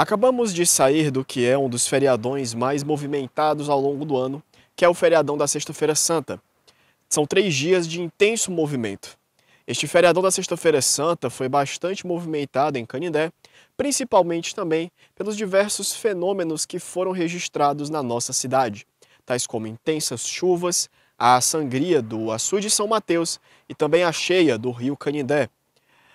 Acabamos de sair do que é um dos feriadões mais movimentados ao longo do ano, que é o feriadão da Sexta-feira Santa. São três dias de intenso movimento. Este feriadão da Sexta-feira Santa foi bastante movimentado em Canindé, principalmente também pelos diversos fenômenos que foram registrados na nossa cidade, tais como intensas chuvas, a sangria do açude São Mateus e também a cheia do rio Canindé.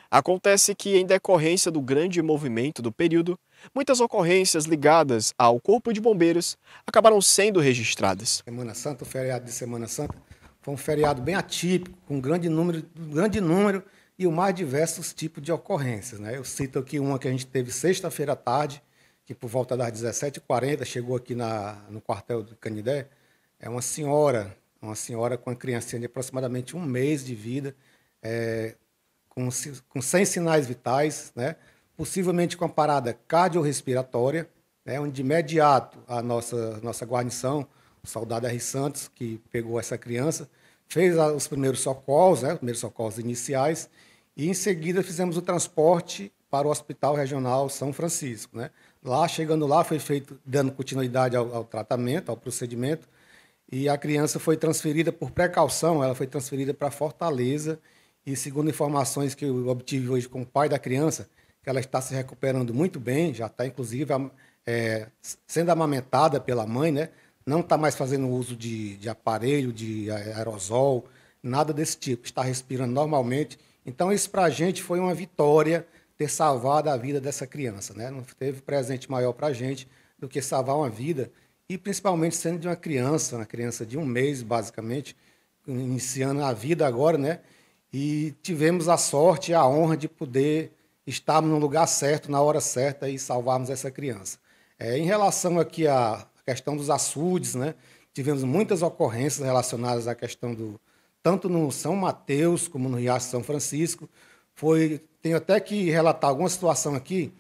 Acontece que, em decorrência do grande movimento do período, muitas ocorrências ligadas ao Corpo de Bombeiros acabaram sendo registradas. Semana Santa, o feriado de Semana Santa, foi um feriado bem atípico, com um grande número, um grande número e o mais diversos tipos de ocorrências. Né? Eu cito aqui uma que a gente teve sexta-feira à tarde, que por volta das 17h40 chegou aqui na, no quartel do Canidé. É uma senhora, uma senhora com uma criancinha de aproximadamente um mês de vida, é, com, com 100 sinais vitais, né? Possivelmente com a parada cardiorrespiratória, né, onde de imediato a nossa, nossa guarnição, o soldado R. Santos, que pegou essa criança, fez os primeiros socorros, né, os primeiros socorros iniciais, e em seguida fizemos o transporte para o Hospital Regional São Francisco. Né. Lá, chegando lá, foi feito, dando continuidade ao, ao tratamento, ao procedimento, e a criança foi transferida por precaução, ela foi transferida para Fortaleza, e segundo informações que eu obtive hoje com o pai da criança, que ela está se recuperando muito bem, já está inclusive é, sendo amamentada pela mãe, né? não está mais fazendo uso de, de aparelho, de aerosol, nada desse tipo, está respirando normalmente. Então, isso para a gente foi uma vitória ter salvado a vida dessa criança. Né? Não teve presente maior para a gente do que salvar uma vida, e principalmente sendo de uma criança, uma criança de um mês, basicamente, iniciando a vida agora, né? E tivemos a sorte e a honra de poder estarmos no lugar certo, na hora certa e salvarmos essa criança. É, em relação aqui à questão dos açudes, né, tivemos muitas ocorrências relacionadas à questão do tanto no São Mateus como no Riacho São Francisco. Foi, tenho até que relatar alguma situação aqui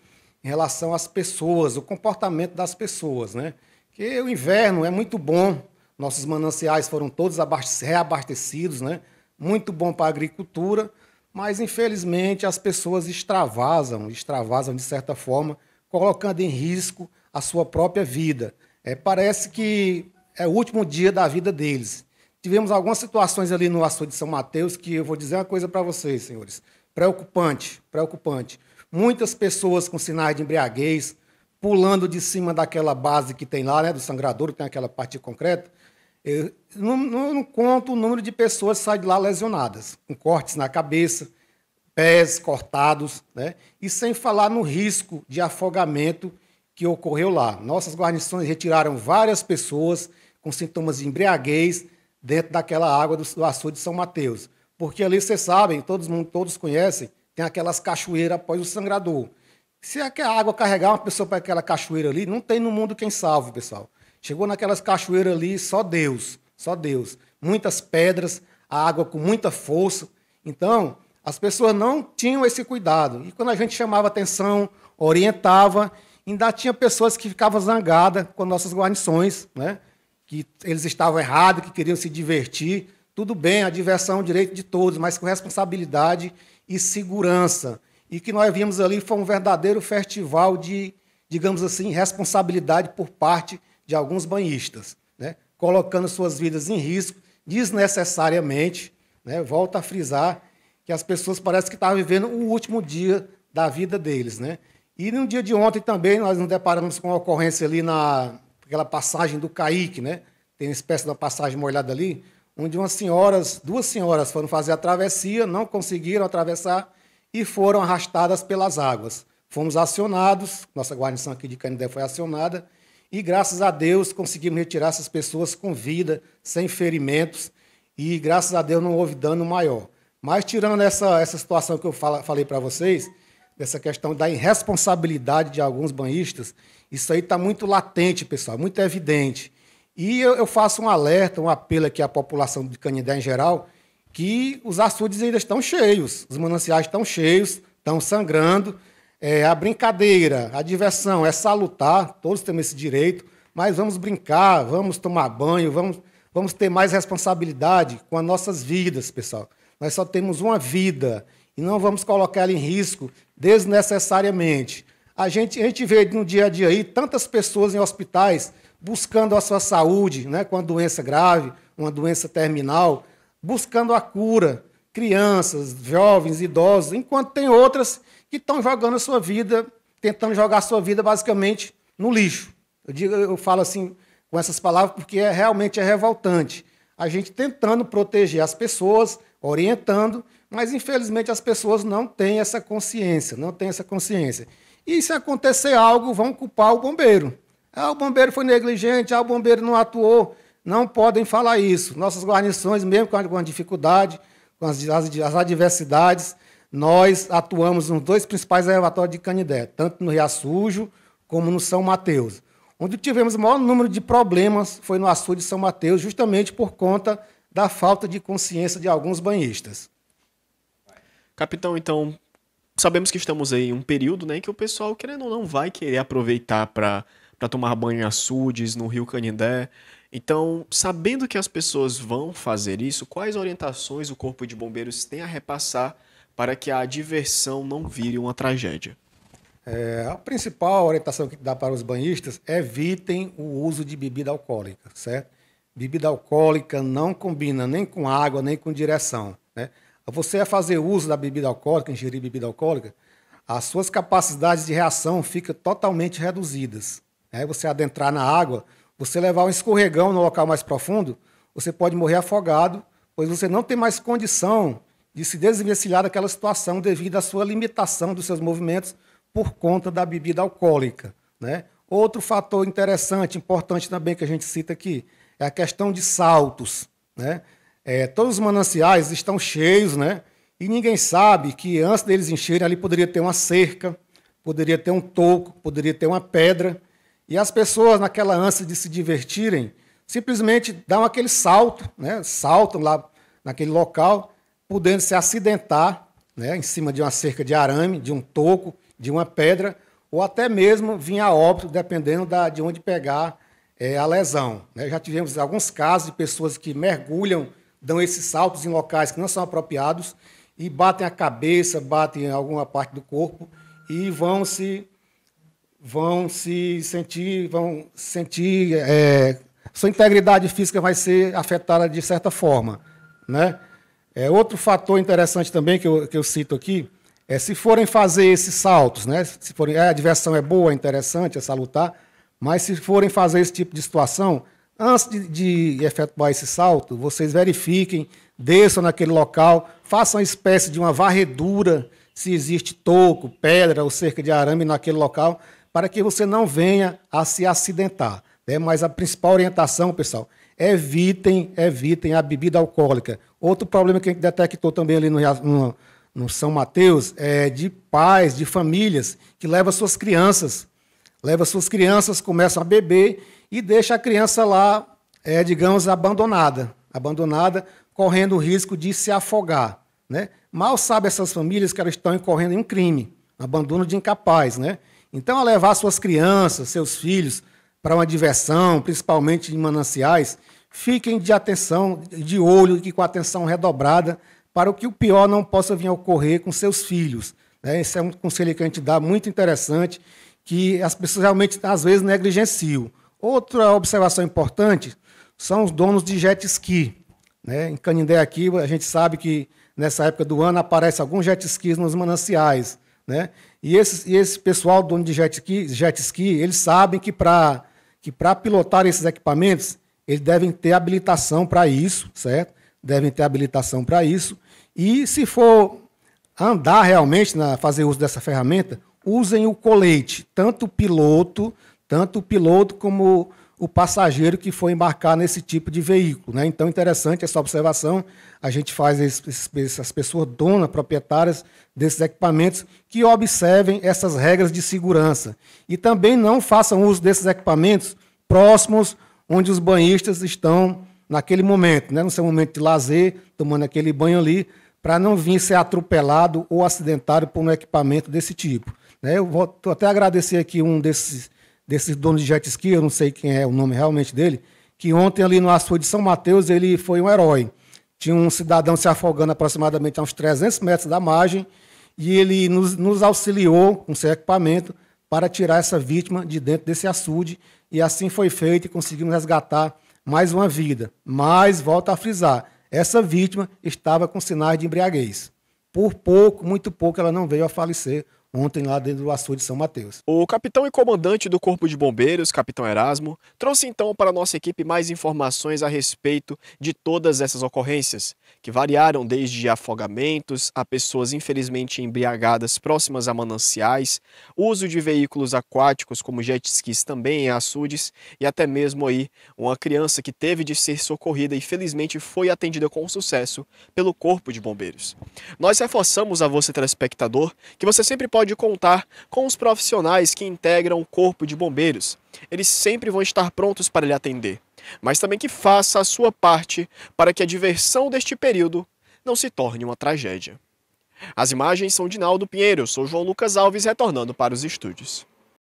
em relação às pessoas, o comportamento das pessoas, né? Que o inverno é muito bom, nossos mananciais foram todos reabastecidos, né? Muito bom para a agricultura, mas infelizmente as pessoas extravasam, extravasam de certa forma, colocando em risco a sua própria vida. É, parece que é o último dia da vida deles. Tivemos algumas situações ali no açude de São Mateus que eu vou dizer uma coisa para vocês, senhores. Preocupante, preocupante. Muitas pessoas com sinais de embriaguez, pulando de cima daquela base que tem lá, né, do sangrador, tem aquela parte concreta, eu não, não, não, conto o número de pessoas que saem de lá lesionadas, com cortes na cabeça, pés cortados, né? e sem falar no risco de afogamento que ocorreu lá. Nossas guarnições retiraram várias pessoas com sintomas de embriaguez dentro daquela água do, do açude de São Mateus. Porque ali, vocês sabem, todos, todos conhecem, tem aquelas cachoeiras após o sangrador. Se a água carregar uma pessoa para aquela cachoeira ali, não tem no mundo quem salve, pessoal. Chegou naquelas cachoeiras ali, só Deus, só Deus. Muitas pedras, a água com muita força. Então, as pessoas não tinham esse cuidado. E quando a gente chamava atenção, orientava, ainda tinha pessoas que ficavam zangadas com nossas guarnições, né? que eles estavam errados, que queriam se divertir. Tudo bem, a diversão é um direito de todos, mas com responsabilidade e segurança. E que nós vimos ali foi um verdadeiro festival de, digamos assim, responsabilidade por parte de alguns banhistas, né? colocando suas vidas em risco desnecessariamente. Né? Volto a frisar que as pessoas parecem que estavam vivendo o último dia da vida deles. Né? E no dia de ontem também nós nos deparamos com uma ocorrência ali na aquela passagem do Caique, né? tem uma espécie de passagem molhada ali, onde umas senhoras, duas senhoras foram fazer a travessia, não conseguiram atravessar e foram arrastadas pelas águas. Fomos acionados, nossa guarnição aqui de Canindé foi acionada, e graças a Deus conseguimos retirar essas pessoas com vida, sem ferimentos, e graças a Deus não houve dano maior. Mas tirando essa, essa situação que eu fala, falei para vocês, dessa questão da irresponsabilidade de alguns banhistas, isso aí está muito latente, pessoal, muito evidente. E eu, eu, faço um alerta, um apelo aqui à população de Canindé em geral, que os açudes ainda estão cheios, os mananciais estão cheios, estão sangrando, é, a brincadeira, a diversão é salutar, todos temos esse direito, mas vamos brincar, vamos tomar banho, vamos, vamos ter mais responsabilidade com as nossas vidas, pessoal. Nós só temos uma vida e não vamos colocar ela em risco desnecessariamente. A gente, a gente vê no dia a dia aí tantas pessoas em hospitais buscando a sua saúde, né, com uma doença grave, uma doença terminal, buscando a cura, crianças, jovens, idosos, enquanto tem outras que estão jogando a sua vida, tentando jogar a sua vida basicamente no lixo. Eu, digo, eu falo assim com essas palavras porque é, realmente é revoltante. A gente tentando proteger as pessoas, orientando, mas infelizmente as pessoas não têm essa consciência, não têm essa consciência. E se acontecer algo, vão culpar o bombeiro. Ah, o bombeiro foi negligente, ah, o bombeiro não atuou. Não podem falar isso. Nossas guarnições, mesmo com a, com a dificuldade, com as, as, as, adversidades, nós atuamos nos dois principais reservatórios de Canidé, tanto no Riaçujo como no São Mateus. Onde tivemos o maior número de problemas foi no açude de São Mateus, justamente por conta da falta de consciência de alguns banhistas. Capitão, então, sabemos que estamos aí em um período né, em que o pessoal, querendo ou não, vai querer aproveitar para tomar banho em açudes, no Rio Canindé. Então, sabendo que as pessoas vão fazer isso, quais orientações o Corpo de Bombeiros tem a repassar para que a diversão não vire uma tragédia? É, a principal orientação que dá para os banhistas é evitem o uso de bebida alcoólica, certo? Bebida alcoólica não combina nem com água, nem com direção. Né? Você a fazer uso da bebida alcoólica, ingerir bebida alcoólica, as suas capacidades de reação ficam totalmente reduzidas. Né? Você adentrar na água, você levar um escorregão no local mais profundo, você pode morrer afogado, pois você não tem mais condição de se desvencilhar daquela situação devido à sua limitação dos seus movimentos por conta da bebida alcoólica. Né? Outro fator interessante, importante também que a gente cita aqui, é a questão de saltos. Né? É, todos os mananciais estão cheios, né? E ninguém sabe que antes deles encherem ali poderia ter uma cerca, poderia ter um toco, poderia ter uma pedra. E as pessoas, naquela ânsia de se divertirem, simplesmente dão aquele salto, né? saltam lá naquele local, podendo se acidentar né? em cima de uma cerca de arame, de um toco, de uma pedra, ou até mesmo vir a óbito, dependendo da, de onde pegar é, a lesão. Né? Já tivemos alguns casos de pessoas que mergulham dão esses saltos em locais que não são apropriados e batem a cabeça, batem em alguma parte do corpo e vão se vão se sentir vão sentir é, sua integridade física vai ser afetada de certa forma, né? É, outro fator interessante também que eu, que eu cito aqui é se forem fazer esses saltos, né? Se forem, a diversão é boa, é interessante, é salutar, mas se forem fazer esse tipo de situação, Antes de, de efetuar esse salto, vocês verifiquem, desçam naquele local, façam uma espécie de uma varredura, se existe toco, pedra ou cerca de arame naquele local, para que você não venha a se acidentar. Né? Mas a principal orientação, pessoal, evitem, evitem a bebida alcoólica. Outro problema que a gente detectou também ali no, no, no São Mateus é de pais, de famílias que levam suas crianças. Levam suas crianças, começam a beber e deixa a criança lá, é, digamos, abandonada, abandonada, correndo o risco de se afogar. Né? Mal sabe essas famílias que elas estão incorrendo em um crime, abandono de incapaz. Né? Então, a levar suas crianças, seus filhos, para uma diversão, principalmente em mananciais, fiquem de atenção, de olho e com atenção redobrada, para o que o pior não possa vir a ocorrer com seus filhos. Né? Esse é um conselho que a gente dá muito interessante, que as pessoas realmente, às vezes, negligenciam. Outra observação importante são os donos de jet ski. Né? Em Canindé aqui, a gente sabe que nessa época do ano aparece alguns jet skis nos mananciais. Né? E, esse, e esse pessoal, dono de jet ski, jet ski eles sabem que para que pilotar esses equipamentos, eles devem ter habilitação para isso, certo? Devem ter habilitação para isso. E se for andar realmente, na, fazer uso dessa ferramenta, usem o colete, tanto o piloto tanto o piloto como o passageiro que for embarcar nesse tipo de veículo. Né? Então, interessante essa observação. A gente faz essas pessoas donas, proprietárias desses equipamentos, que observem essas regras de segurança. E também não façam uso desses equipamentos próximos onde os banhistas estão naquele momento, né? no seu momento de lazer, tomando aquele banho ali, para não vir ser atropelado ou acidentado por um equipamento desse tipo. Né? Eu vou até agradecer aqui um desses desses donos de jet ski, eu não sei quem é o nome realmente dele, que ontem ali no açude de São Mateus ele foi um herói. Tinha um cidadão se afogando aproximadamente a uns 300 metros da margem e ele nos, nos auxiliou com seu equipamento para tirar essa vítima de dentro desse açude e assim foi feito e conseguimos resgatar mais uma vida. Mas, volto a frisar, essa vítima estava com sinais de embriaguez. Por pouco, muito pouco, ela não veio a falecer ontem lá dentro do açude de São Mateus. O capitão e comandante do Corpo de Bombeiros, capitão Erasmo, trouxe então para a nossa equipe mais informações a respeito de todas essas ocorrências, que variaram desde afogamentos a pessoas infelizmente embriagadas próximas a mananciais, uso de veículos aquáticos como jet skis também em açudes e até mesmo aí uma criança que teve de ser socorrida e felizmente foi atendida com sucesso pelo Corpo de Bombeiros. Nós reforçamos a você telespectador que você sempre pode pode contar com os profissionais que integram o Corpo de Bombeiros. Eles sempre vão estar prontos para lhe atender, mas também que faça a sua parte para que a diversão deste período não se torne uma tragédia. As imagens são de Naldo Pinheiro, sou João Lucas Alves retornando para os estúdios.